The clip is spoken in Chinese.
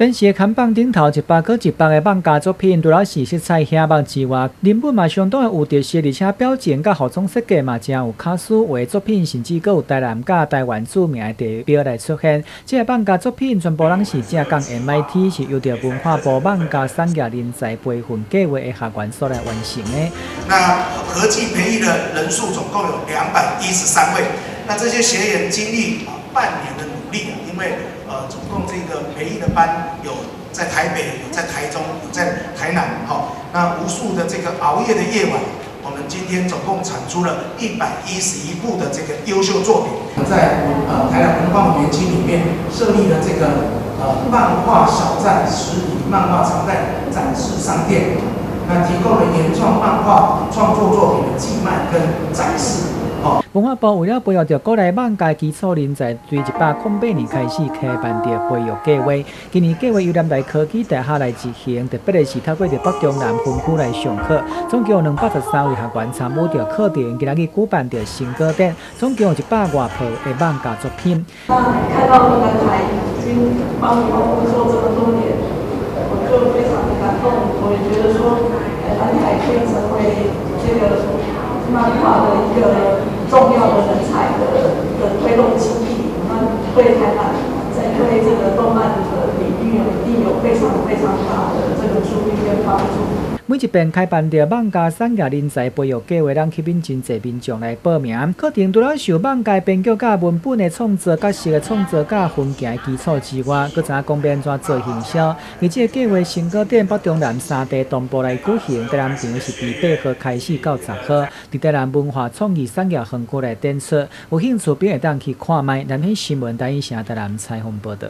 电视看榜顶头一百个一百个放假作品，除了是色彩显目之外，人物嘛相当有特色，而且表情甲服装设计嘛真有卡斯。画作品甚至阁有台南甲台湾著名的地标来出现。这个放假作品全部拢是正港 MIT 是由着文化部放假产业人才培训计划的学员所来完成的。那合计培育的人数总共有两百一十三位。那这些学员经历啊半年的努力啊，因为呃总共这个培育的班有在台北，有在台中，有在台南，哈，那无数的这个熬夜的夜晚，我们今天总共产出了一百一十一部的这个优秀作品。在呃台南文化园区里面设立了这个呃漫画小站实体漫画藏在展示商店，那提供了原创漫画创作作品的寄卖跟展示。文化部为了培育着国内漫界基础人才，从一百零八年开始开办着培育计划。今年计划由南大科技大学来执行，特别的是透过着北中南分区来上课，总共有两百十三位学员参与着课程。今日举办着新歌展，总共有一百外套的漫家作品。看到那个台已经帮我们做这么变成为这个。漫画的一个重要的人才的的推动基地，那对台湾在对这个动漫的领域，一定有非常非常大的这个助力跟帮助。每一遍开办着网家产业人才培育计划，让吸引真侪民众来报名。课程除了受网家编剧甲文本的创作、角色的创作甲分镜的基础之外，佮知影讲变怎做营销。而这个计划新高店北中南三地同步来举行，台南场是伫八号开始到十号，伫台南文化创意产业园区来展出。有兴趣便会当去看卖。南天新闻台一城台南采访报道。